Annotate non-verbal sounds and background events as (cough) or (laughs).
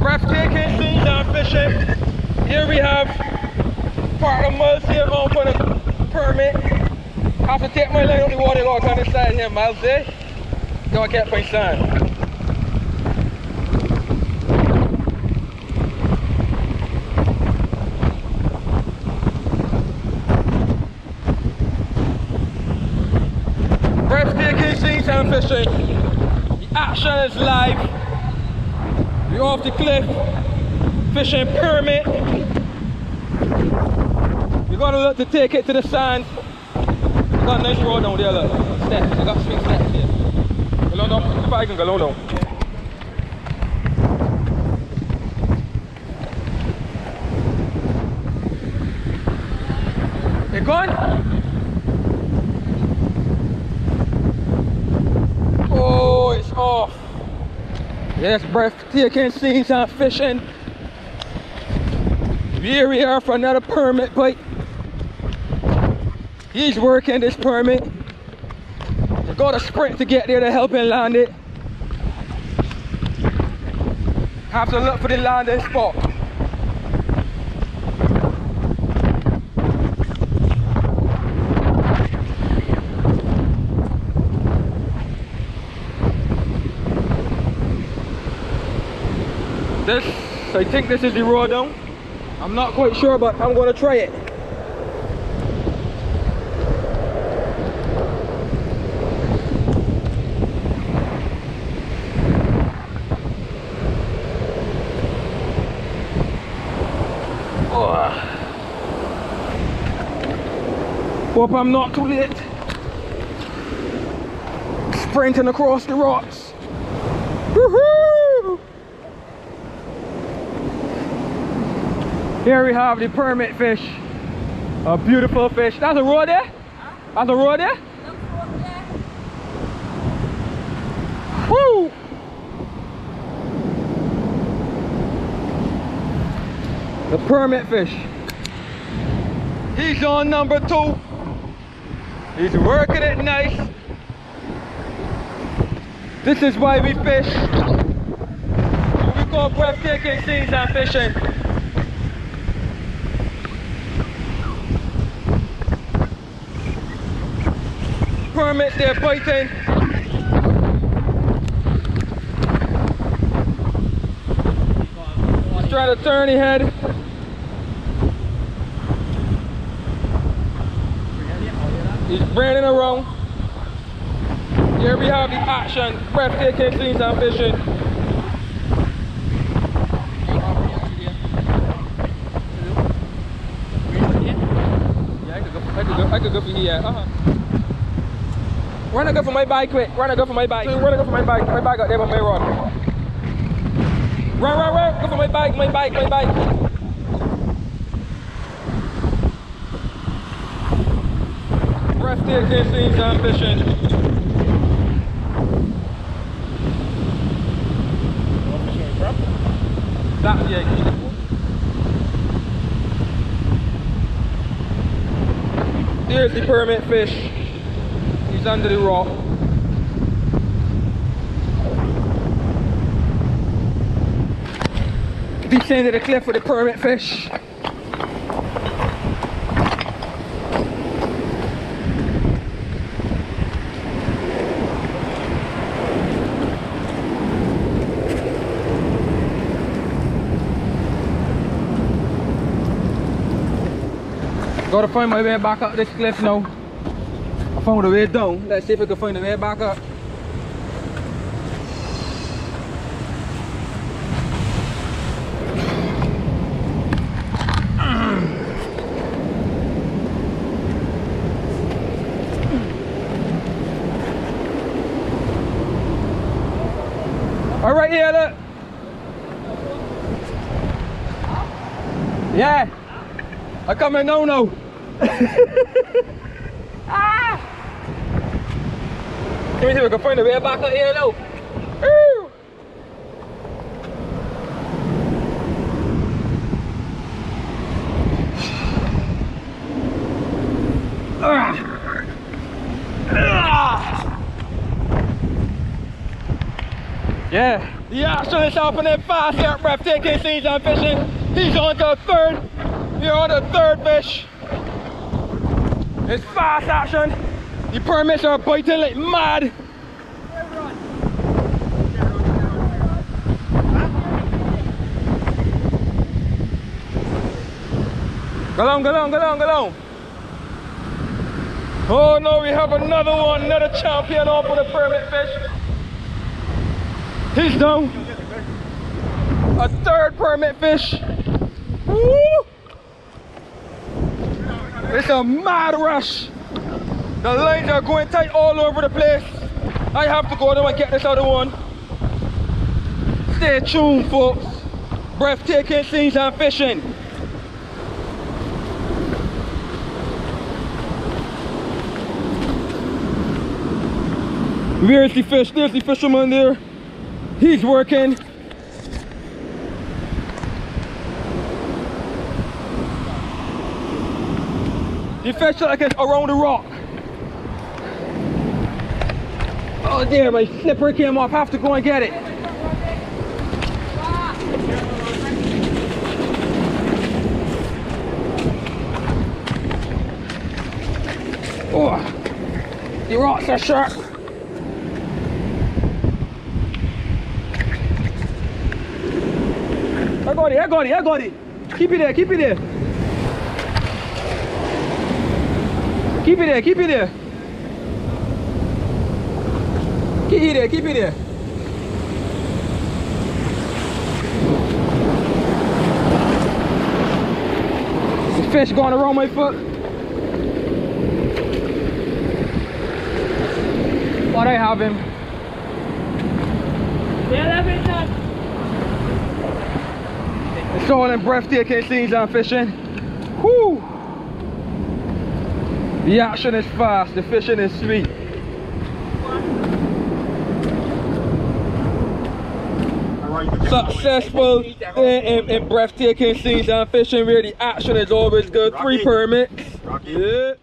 breathtaking scenes on fishing. Here we have part of the Miles here going for the permit. Have to take my line out the water log on this side here, Miles, eh? Go I can't find sand. Breathtaking scenes on fishing. The action is live. We're off the cliff. Fishing permit. We're gonna look to take it to the sand. We got a nice road down there, look. Steps. I got swing steps here. Go on down. If I can go down. You gone? Oh, it's off. Yes, breathtaking scenes on fishing. Here we are for another permit bite. He's working this permit. You gotta sprint to get there to help him land it. Have to look for the landing spot. This, I think this is the road down. I'm not quite sure, but I'm gonna try it. Oh. Hope I'm not too late. Sprinting across the rocks. Here we have the permit fish. A beautiful fish. That's a road there? That's a road there? Woo! The permit fish. He's on number two. He's working it nice. This is why we fish. We call breathtaking scenes on fishing. Permit they're biting. He's trying to turn head. He's branding around. Here we have the action, breathtaking scenes on fishing. Yeah, I could go, for here. Uh-huh. Run a go for my bike quick. Run a go for my bike. Run a go for my bike. My bike out there on my road. Run, run, run. Go for my bike, my bike, my bike. Breathtaking scenes on fishing. That's yeah. There's the permit fish. Under the rock. Descend to the cliff with the permit fish. Gotta find my way back up this cliff now. I found the way down. Let's see if we can find the way back up. All right, here, look. Yeah. I come in no no. (laughs) ah! Let me see if I can find a way back up here! Ah! Yeah. The action is happening fast here at and fishing. He's on a third. We're on the third fish. It's fast action. The permits are biting like mad. Go on, go on, go on, go on. Oh no, we have another one, another champion on for the permit fish. He's down. A third permit fish. Woo! It's a mad rush. The lines are going tight all over the place. I have to go down and get this other one. Stay tuned, folks. Breathtaking scenes and fishing. Where's the fish? There's the fisherman there. He's working. The fish like it's around the rock. Oh dear, my slipper came off. Have to go and get it. Oh, the rocks are sharp. I got it, I got it, I got it. Keep it there, keep it there. Keep it there, keep it there. Keep it there, keep it there. The fish going around my foot. But I have him. Yeah, that is done. It's all in breathtaking scenes I'm fishing. Whoo! The action is fast, the fishing is sweet. Successful in breathtaking scenes I'm fishing where the action is always good. Three permits. Yeah.